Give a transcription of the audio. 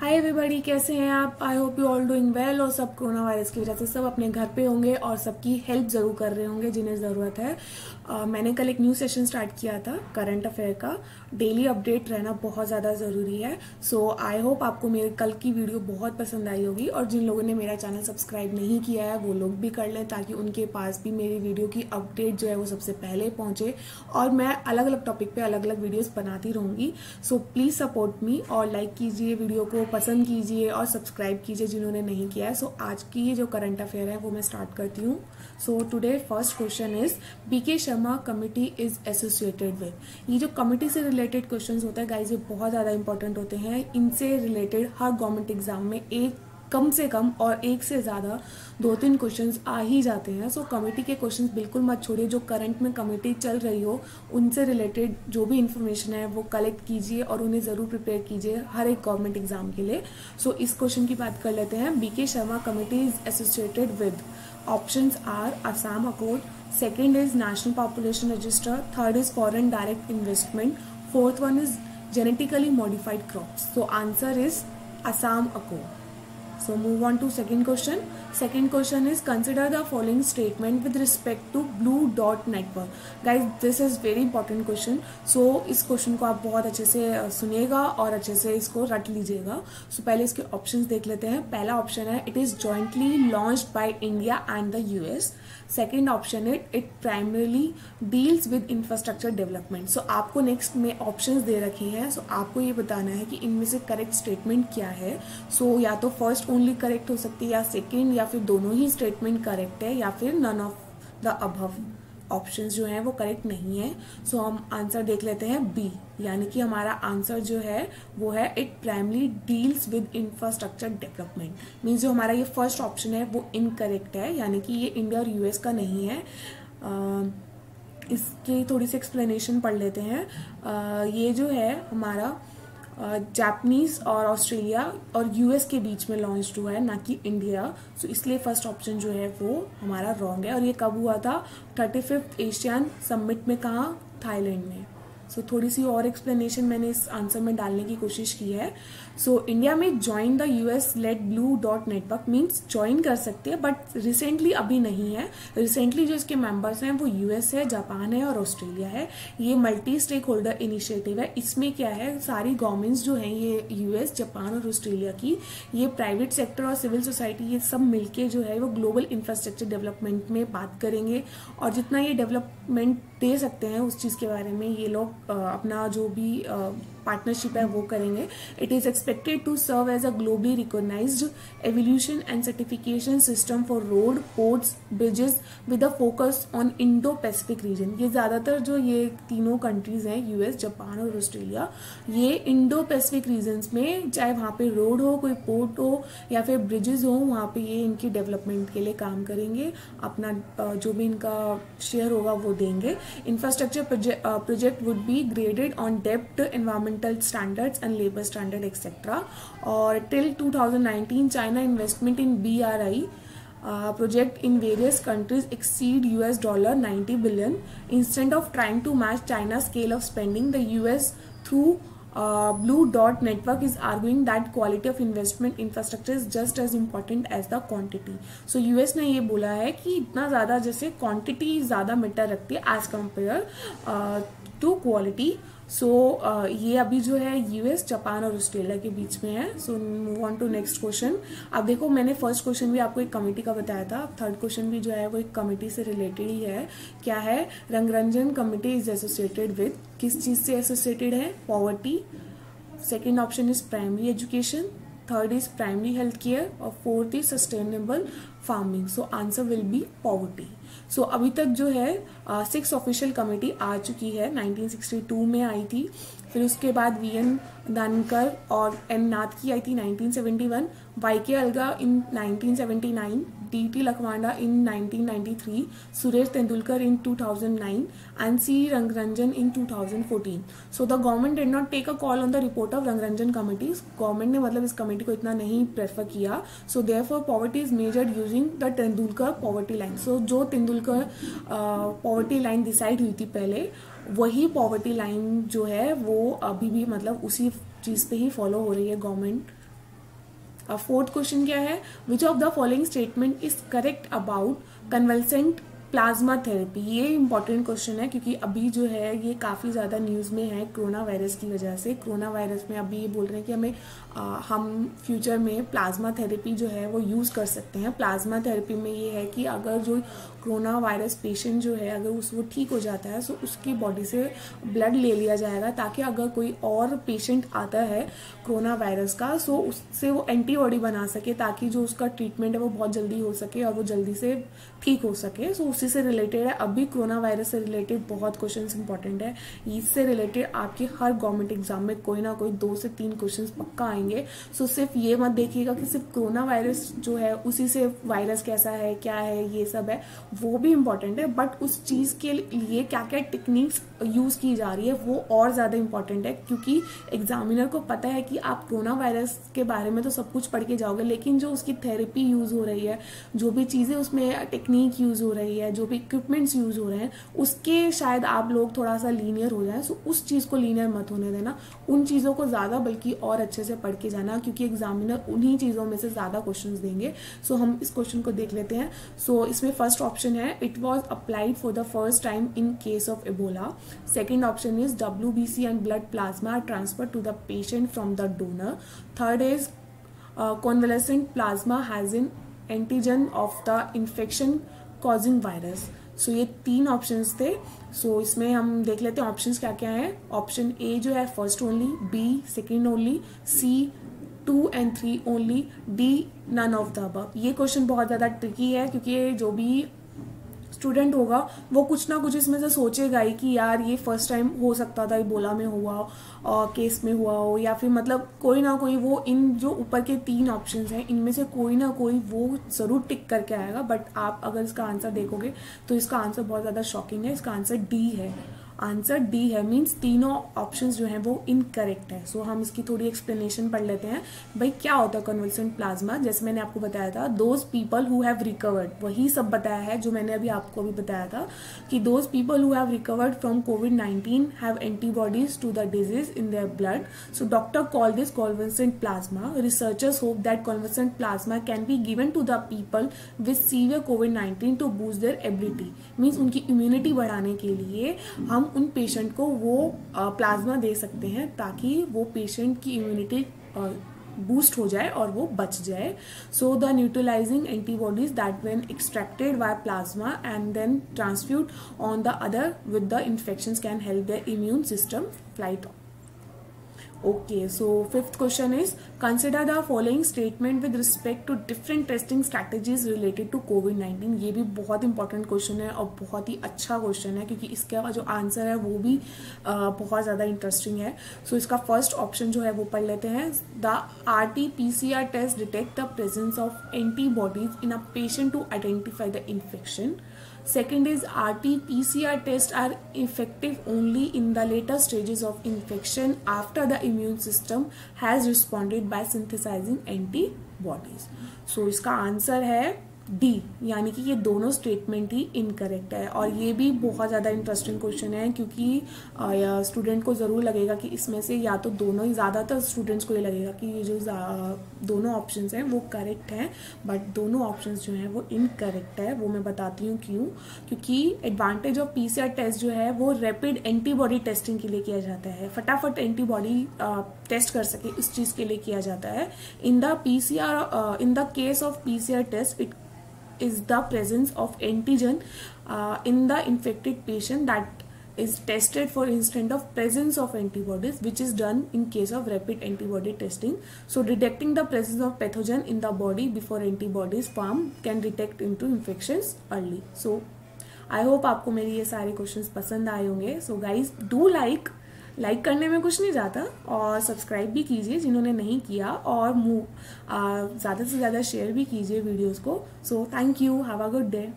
Hi everybody कैसे हैं आप? I hope you all doing well और सब कोरोना वायरस की वजह से सब अपने घर पे होंगे और सबकी हेल्प ज़रूर कर रहे होंगे जिन्हें ज़रूरत है। uh, मैंने कल एक न्यू सेशन स्टार्ट किया था करंट अफेयर का। डेली अपडेट रहना बहुत ज़्यादा ज़रूरी है। सो आई होप आपको मेरे कल की वीडियो बहुत पसंद आई होगी और जिन लोगों ने मेरा चैनल सब्सक्राइब नहीं किया है वो लोग भी कर लें ताकि उनके पास भी मेरी वीडियो की अपडेट जो है वो सबसे पहले पहुँचे और मैं अलग अलग टॉपिक पे अलग अलग वीडियोज़ बनाती रहूँगी। सो प्लीज़ सपोर्ट मी और लाइक कीजिए वीडियो को पसंद कीजिए और सब्सक्राइब कीजिए जिन्होंने नहीं किया है। सो so, आज की जो करंट अफेयर है वो मैं स्टार्ट करती हूँ। So today first question is BK Sharma committee is associated with ये जो कमिटी से रिलेटेड क्वेश्चन होते हैं गाइज़ ये बहुत ज़्यादा इंपॉर्टेंट होते हैं। इनसे रिलेटेड हर गवर्नमेंट एग्ज़ाम में एक कम से कम और एक से ज़्यादा दो तीन क्वेश्चंस आ ही जाते हैं। सो कमेटी के क्वेश्चंस बिल्कुल मत छोड़िए। जो करंट में कमेटी चल रही हो उनसे रिलेटेड जो भी इन्फॉर्मेशन है वो कलेक्ट कीजिए और उन्हें ज़रूर प्रिपेयर कीजिए हर एक गवर्नमेंट एग्ज़ाम के लिए। सो so, इस क्वेश्चन की बात कर लेते हैं। BK Sharma committee is associated with option are Assam accord second is national population register third is foreign direct investment fourth one is genetically modified crops. So answer is assam accord. So move on to second question. Second question is consider the following statement with respect to blue dot network. Guys, this is very important question. So इस question को आप बहुत अच्छे से सुनिएगा और अच्छे से इसको रट लीजिएगा। सो so, पहले इसके ऑप्शंस देख लेते हैं। पहला ऑप्शन है it is jointly launched by India and the US second option it it primarily deals with infrastructure development so आपको नेक्स्ट में ऑप्शंस दे रखे हैं। सो so, आपको ये बताना है कि इनमें से करेक्ट स्टेटमेंट क्या है? सो so, या तो फ़र्स्ट ओनली करेक्ट हो सकती है या सेकेंड या फिर दोनों ही स्टेटमेंट करेक्ट है या फिर none of the above options जो हैं वो करेक्ट नहीं है। सो so, हम आंसर देख लेते हैं बी यानी कि हमारा आंसर जो है वो है it primarily deals with infrastructure development means जो हमारा ये फ़र्स्ट ऑप्शन है वो इनकरेक्ट है यानी कि ये इंडिया और यूएस का नहीं है। uh, इसकी थोड़ी सी एक्सप्लेनेशन पढ़ लेते हैं। uh, ये जो है हमारा जापानीज और ऑस्ट्रेलिया और यूएस के बीच में लॉन्च हुआ है ना कि इंडिया सो so, इसलिए फ़र्स्ट ऑप्शन जो है वो हमारा रॉन्ग है। और ये कब हुआ था? थर्टी फिफ्थ एशियन समिट में कहाँ? थाईलैंड में। सो so, थोड़ी सी और एक्सप्लेनेशन मैंने इस आंसर में डालने की कोशिश की है। सो so, इंडिया में join the US led blue dot network means join कर सकते हैं बट रिसेंटली अभी नहीं है। रिसेंटली जो इसके मेंबर्स हैं वो यूएस है जापान है और ऑस्ट्रेलिया है। ये मल्टी स्टेक होल्डर इनिशिएटिव है। इसमें क्या है? सारी गवर्नमेंट्स जो हैं ये यूएस जापान और ऑस्ट्रेलिया की ये प्राइवेट सेक्टर और सिविल सोसाइटी ये सब मिलके जो है वो ग्लोबल इंफ्रास्ट्रक्चर डेवलपमेंट में बात करेंगे। और जितना ये डेवलपमेंट दे सकते हैं उस चीज़ के बारे में ये लोग अपना जो भी पार्टनरशिप है, वो करेंगे। It is expected to serve as a globally recognise evolution and certification system for road ports bridges with a focus on Indo Pacific region ये ज़्यादातर जो ये तीनों कंट्रीज़ हैं यूएस जापान और ऑस्ट्रेलिया ये इंडो पैसिफिक रीजन में, चाहे वहाँ पे रोड हो, कोई पोर्ट हो, या फिर ब्रिजेस हो, वहाँ पे ये इनकी डेवलपमेंट के लिए काम करेंगे। अपना जो भी इनका शेयर होगा, वो देंगे। Infrastructure project would be graded on dept environment environmental standards and labor standard etc or till 2019 china investment in bri uh, project in various countries exceed us dollar 90 billion instead of trying to match china's scale of spending the us through blue dot network is arguing that quality of investment infrastructure is just as important as the quantity so US ने ये बोला है कि इतना ज़्यादा जैसे quantity ज़्यादा matter रखती है as compare to quality so uh, ये अभी जो है यूएस जापान और ऑस्ट्रेलिया के बीच में है। So move on to next question अब देखो मैंने फ़र्स्ट क्वेश्चन भी आपको एक कमेटी का बताया था। अब थर्ड क्वेश्चन भी जो है वो एक कमेटी से रिलेटेड ही है। क्या है? Rangarajan committee is associated with किस चीज़ से एसोसिएटेड है? Poverty second option is primary education third is primary health care और fourth is sustainable farming so answer will be poverty so so, अभी तक जो है सिक्स ऑफिशियल कमेटी आ चुकी है। 1962 में आई थी। फिर उसके बाद वी एन दानकर और एन नाथ की आई थी 1971 Y K Alagh in 1979 D T Lakdawala in 1993 Suresh Tendulkar in 2009 and C Rangarajan in 2014 so the government did not take a call on the report of Rangarajan committee government ने मतलब इस committee को इतना नहीं prefer किया। So therefore poverty is measured using the Tendulkar poverty line so जो Tendulkar poverty line decide हुई थी पहले, वही पॉवर्टी लाइन जो है, वो अभी भी मतलब उसी चीज़ पे ही फॉलो हो रही है गवर्नमेंट फोर्थ क्वेश्चन क्या है? Which of the following statement is correct about convalescent plasma therapy ये इंपॉर्टेंट क्वेश्चन है क्योंकि अभी जो है ये काफ़ी ज़्यादा न्यूज़ में है कोरोना वायरस की वजह से। कोरोना वायरस में अभी ये बोल रहे हैं कि हमें आ, हम फ्यूचर में प्लाज्मा थेरेपी जो है वो यूज़ कर सकते हैं। प्लाज्मा थेरेपी में ये है कि अगर जो कोरोना वायरस पेशेंट जो है अगर उस वो ठीक हो जाता है तो उसकी बॉडी से ब्लड ले लिया जाएगा ताकि अगर कोई और पेशेंट आता है कोरोना वायरस का सो उससे वो एंटीबॉडी बना सके ताकि जो उसका ट्रीटमेंट है वो बहुत जल्दी हो सके और वो जल्दी से ठीक हो सके। सो उसी से रिलेटेड है। अभी कोरोना वायरस से रिलेटेड बहुत क्वेश्चन इंपॉर्टेंट है। इससे रिलेटेड आपके हर गवर्नमेंट एग्ज़ाम में कोई ना कोई दो से तीन क्वेश्चन पक्का आएँगे। सो सिर्फ़ ये मत देखिएगा कि सिर्फ़ कोरोना वायरस जो है, उसी से वायरस कैसा है, क्या है, ये सब है, वो भी इंपॉर्टेंट है। बट उस चीज़ के लिए क्या क्या टेक्निक्स यूज़ की जा रही है, वो और ज़्यादा इंपॉर्टेंट है। क्योंकि एग्जामिनर को पता है कि आप कोरोना वायरस के बारे में तो सब कुछ पढ़ के जाओगे, लेकिन जो उसकी थेरेपी यूज़ हो रही है, जो भी चीज़ें उसमें टेक्निक यूज़ हो रही है है, जो भी इक्विपमेंट्स यूज़ हो रहे हैं, उसके शायद आप लोग थोड़ा सा लीनियर हो जाए सो उस चीज़ को लीनियर मत होने देना। उन चीज़ों को ज़्यादा बल्कि और अच्छे से पढ़ के जाना, क्योंकि एग्जामिनर उन्हीं चीज़ों में से ज़्यादा क्वेश्चन देंगे। सो हम इस क्वेश्चन को देख लेते हैं। सो इसमें फ़र्स्ट ऑप्शन है it was applied for the first time in case of Ebola second option is W B C and blood plasma transfer to the patient from the donor third is convalescent plasma has in antigen of the infection causing virus सो ये तीन options थे. सो so, इसमें हम देख लेते हैं options क्या क्या है. ऑप्शन ए जो है first only B second only C two and three only D none of the अब ये क्वेश्चन बहुत ज़्यादा ट्रिकी है क्योंकि जो भी स्टूडेंट होगा, वो कुछ ना कुछ इसमें से सोचेगा ही कि यार ये फ़र्स्ट टाइम हो सकता था बोला में हुआ और केस में हुआ हो, या फिर मतलब कोई ना कोई वो इन जो ऊपर के तीन ऑप्शन हैं, इनमें से कोई ना कोई वो ज़रूर टिक करके आएगा बट आप अगर इसका आंसर देखोगे तो इसका आंसर बहुत ज़्यादा शॉकिंग है, इसका आंसर डी है। आंसर डी है मीन्स तीनों ऑप्शंस जो हैं वो इनकरेक्ट है। सो so, हम इसकी थोड़ी एक्सप्लेनेशन पढ़ लेते हैं। भाई क्या होता है कन्वल्सेंट प्लाज्मा जैसे मैंने आपको बताया था those people who have recovered वही सब बताया है जो मैंने अभी आपको भी बताया था कि those people who have recovered from COVID nineteen have antibodies to the disease in their blood so doctor call this convalescent plasma researchers hope that convalescent plasma can be given to the people with severe COVID nineteen to boost their ability means उनकी immunity बढ़ाने के लिए हम उन patient को वो plasma दे सकते हैं ताकि वो पेशेंट की इम्यूनिटी बूस्ट हो जाए और वो बच जाए। So the neutralising antibodies that when extracted by plasma and then transfused on the other with the infection can help the immune system fight Okay, so fifth question is consider the following statement with respect to different testing strategies related to COVID-19. ये भी बहुत important question है और बहुत ही अच्छा question है क्योंकि इसका जो आंसर है वो भी बहुत ज़्यादा इंटरेस्टिंग है। सो so, इसका फ़र्स्ट ऑप्शन जो है वो पढ़ लेते हैं। The R T P C R test detect the presence of antibodies in a patient to identify the infection Second is RT-PCR tests are effective only in the later stages of infection after the immune system has responded by synthesizing antibodies. So इसका answer है D, यानी कि ये दोनों statement ही incorrect है। और ये भी बहुत ज़्यादा इंटरेस्टिंग क्वेश्चन है, क्योंकि स्टूडेंट को ज़रूर लगेगा कि इसमें से या तो दोनों ही ज़्यादातर स्टूडेंट्स को ये लगेगा कि ये जो दोनों ऑप्शन हैं वो करेक्ट हैं बट दोनों ऑप्शन जो हैं वो इनकरेक्ट है, वो मैं बताती हूँ क्यों? क्योंकि एडवांटेज ऑफ़ पीसीआर टेस्ट जो है वो रैपिड एंटीबॉडी टेस्टिंग के लिए किया जाता है। फटाफट एंटीबॉडी टेस्ट कर सके, इस चीज़ के लिए किया जाता है। In the PCR in the case of PCR test it is the presence of antigen uh, in the infected patient that is tested for instant of presence of antibodies which is done in case of rapid antibody testing so detecting the presence of pathogen in the body before antibodies form can detect into infections early so I hope आपको मेरी ये सारे questions पसंद आए होंगे so guys do like like करने में कुछ नहीं जाता और सब्सक्राइब भी कीजिए जिन्होंने नहीं किया और ज़्यादा से ज़्यादा शेयर भी कीजिए वीडियोज़ को। So thank you have a good day